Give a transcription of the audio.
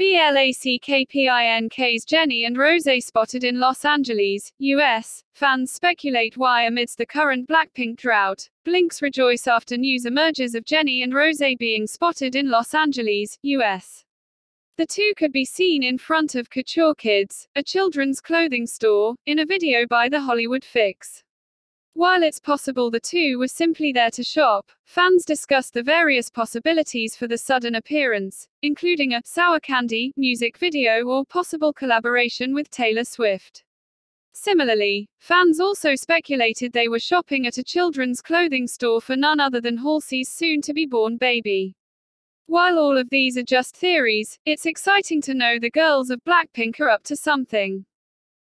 BLACKPINK's Jennie and Rosé spotted in Los Angeles, US. Fans speculate why amidst the current Blackpink drought, Blinks rejoice after news emerges of Jennie and Rosé being spotted in Los Angeles, US. The two could be seen in front of Couture Kids, a children's clothing store, in a video by The Hollywood Fix. While it's possible the two were simply there to shop, fans discussed the various possibilities for the sudden appearance, including a sour candy music video or possible collaboration with Taylor Swift. Similarly, fans also speculated they were shopping at a children's clothing store for none other than Halsey's soon to be born baby. While all of these are just theories, it's exciting to know the girls of Blackpink are up to something.